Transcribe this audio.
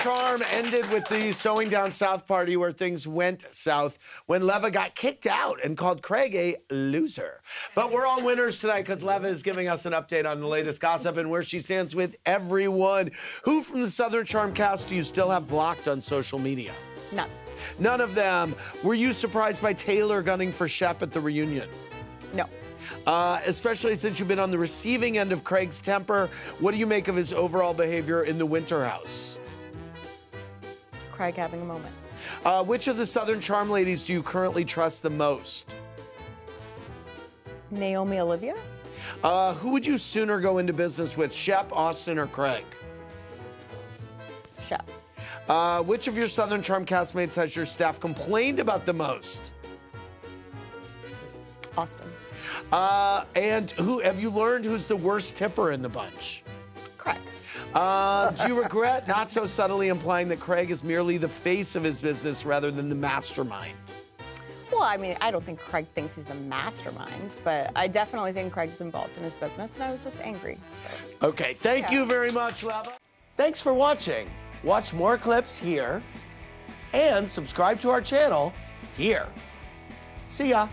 charm ended with the sewing down south party where things went south when Leva got kicked out and called Craig a loser. But we're all winners tonight because Leva is giving us an update on the latest gossip and where she stands with everyone. Who from the Southern Charm cast do you still have blocked on social media? None. None of them. Were you surprised by Taylor gunning for Shep at the reunion? No. Uh, especially since you've been on the receiving end of Craig's temper. What do you make of his overall behavior in the winter house? Craig having a moment. Uh, which of the Southern Charm ladies do you currently trust the most? Naomi Olivia? Uh, who would you sooner go into business with, Shep, Austen, or Craig? Shep. Uh, which of your Southern Charm castmates has your staff complained about the most? Austen. Uh, and who have you learned who's the worst tipper in the bunch? Craig. Uh, do you regret not so subtly implying that Craig is merely the face of his business rather than the mastermind? Well, I mean, I don't think Craig thinks he's the mastermind, but I definitely think Craig's involved in his business, and I was just angry. So. Okay, thank Yeah. you very much, Leva. Thanks for watching. Watch more clips here and subscribe to our channel here. See ya.